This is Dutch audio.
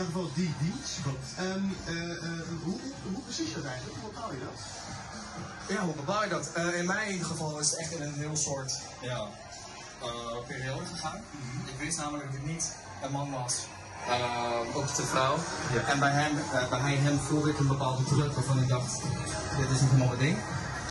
In ieder geval die dienst. Ehm, eh, eh, hoe, hoe precies dat eigenlijk? Hoe bepaal je dat? Ja, hoe bepaal je dat? Eh, in mijn geval is het echt in een heel soort ja, periode gegaan. Mhm. Ik wist namelijk dat ik niet een man was. Uh, ook de vrouw. En bij hem, bij hem voelde ik een bepaalde druk waarvan ik dacht, dit is niet helemaal mijn ding.